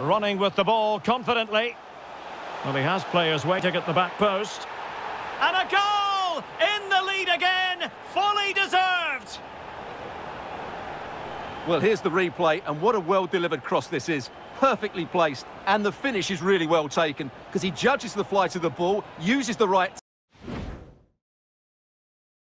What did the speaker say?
Running with the ball confidently. Well, he has players waiting at the back post. And a goal! In the lead again! Fully deserved! Well, here's the replay, and what a well-delivered cross this is. Perfectly placed, and the finish is really well taken, because he judges the flight of the ball, uses the right...